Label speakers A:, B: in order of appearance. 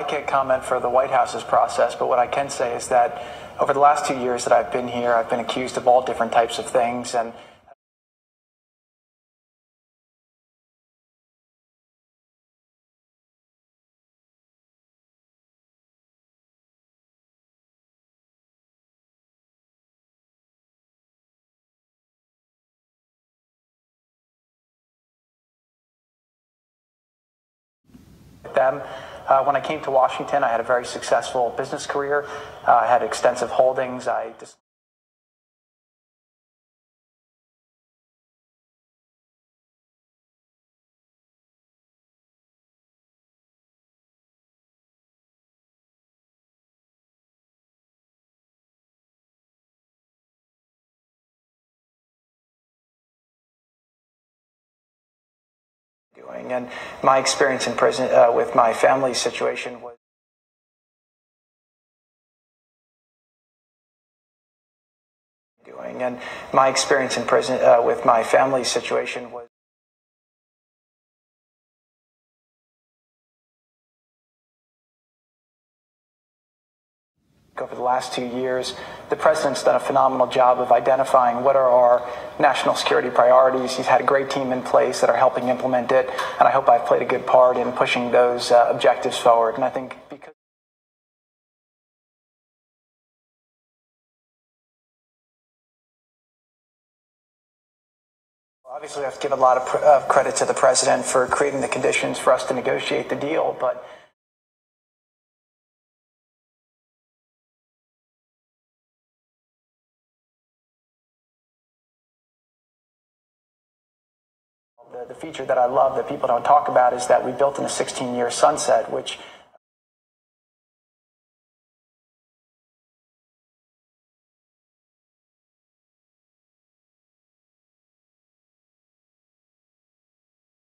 A: I can't comment for the White House's process, but what I can say is that over the last two years that I've been here, I've been accused of all different types of things and them. Uh, when I came to Washington, I had a very successful business career. Uh, I had extensive holdings. I doing. And my experience in prison uh, with my family situation was. Doing. And my experience in prison uh, with my family situation was. Over the last two years. The president's done a phenomenal job of identifying what are our national security priorities. He's had a great team in place that are helping implement it, and I hope I've played a good part in pushing those uh, objectives forward. And I think because Obviously, I have to give a lot of, of credit to the president for creating the conditions for us to negotiate the deal, but The, the feature that I love that people don't talk about is that we built in a 16 year sunset, which